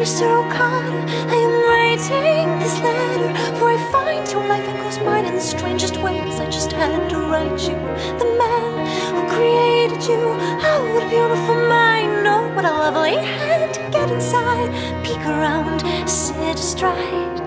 Okada, I am writing this letter For I find your life echoes mine in the strangest ways. I just had to write you The man who created you. Oh, what a beautiful mind Oh, what a lovely hand get inside? Peek around, sit astride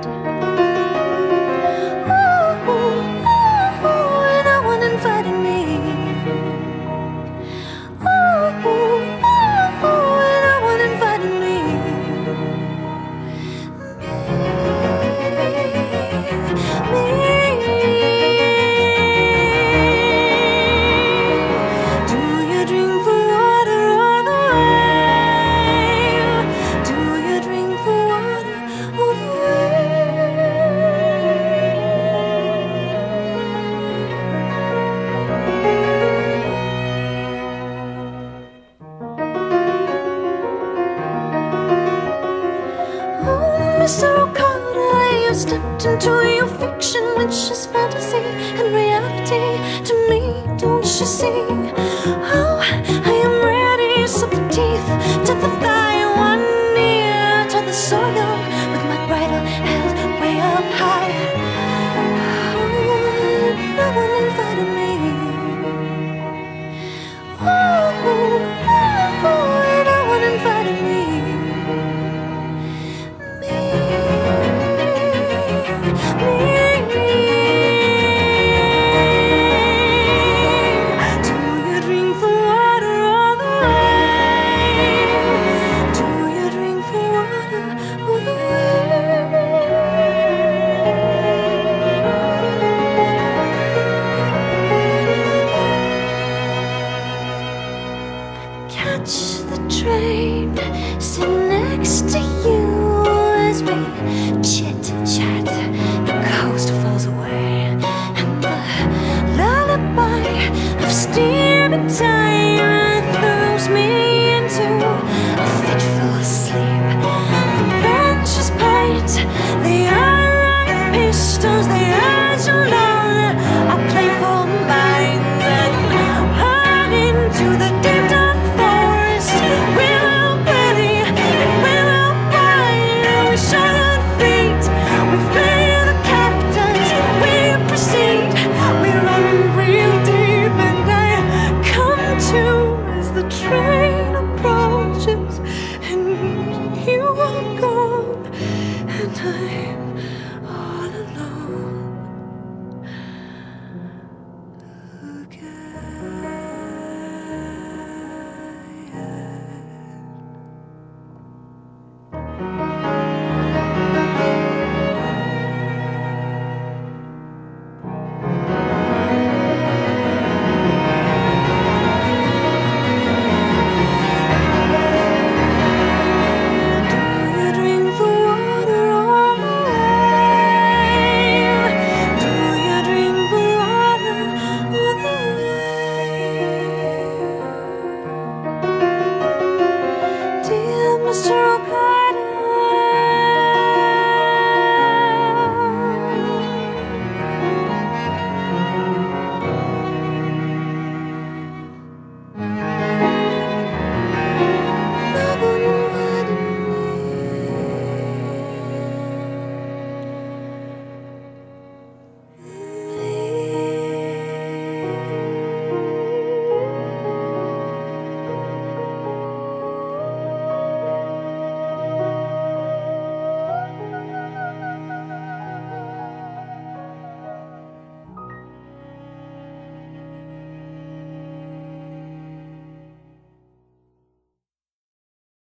Mr. Okada, you stepped into your fiction, which is fantasy and reality to me. Don't you see? steer me time.